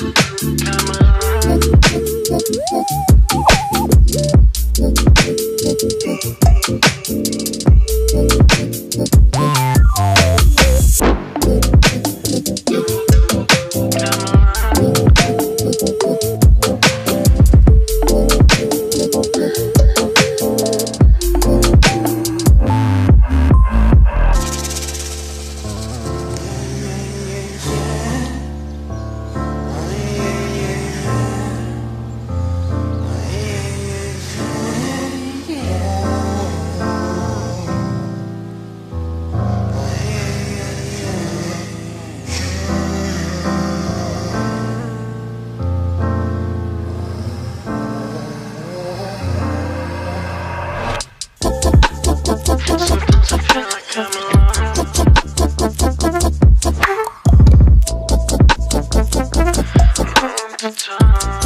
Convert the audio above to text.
Thank time.